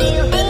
you